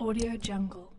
Audio Jungle.